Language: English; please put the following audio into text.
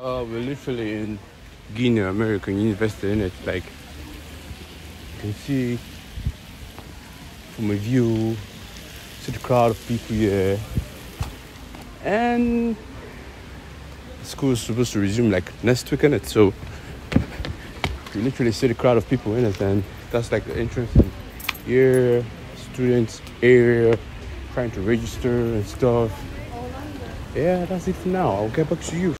Uh, we're literally in Girne American University, in it. Like, you can see from a view, see the crowd of people here, and school is supposed to resume like next week, it. So you literally see the crowd of people in it, and that's like the entrance. And here, students area trying to register and stuff. Yeah, that's it for now. I'll get back to you.